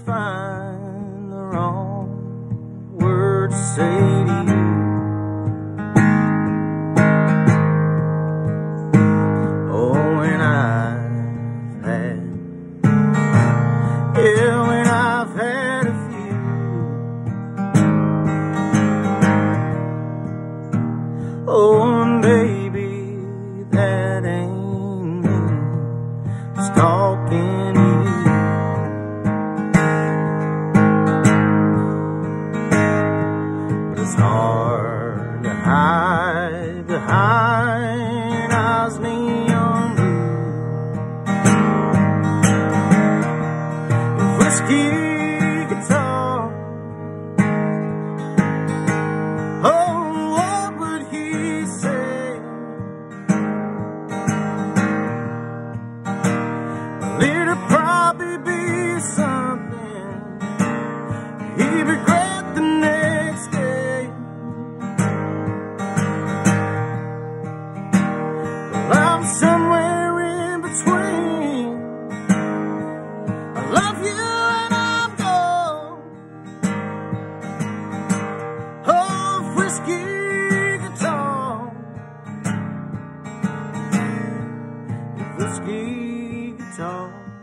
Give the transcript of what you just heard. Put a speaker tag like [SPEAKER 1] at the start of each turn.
[SPEAKER 1] find the wrong word to say to you. Oh, when I've had, yeah, when I've had a few. Oh, and baby, that ain't me. Behind eyes neon blue. Whiskey guitar. Oh, what would he say? It'd probably whiskey guitar. Whiskey guitar.